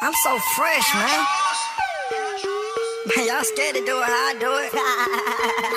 I'm so fresh, man. Y'all scared to do it how I do it?